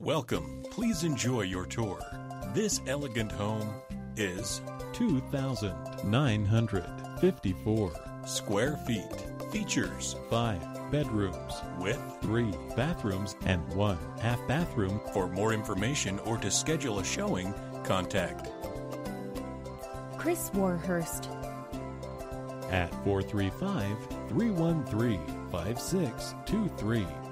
Welcome. Please enjoy your tour. This elegant home is 2,954 square feet. Features five bedrooms with three bathrooms and one half bathroom. For more information or to schedule a showing, contact Chris Warhurst. at 435 313 5623.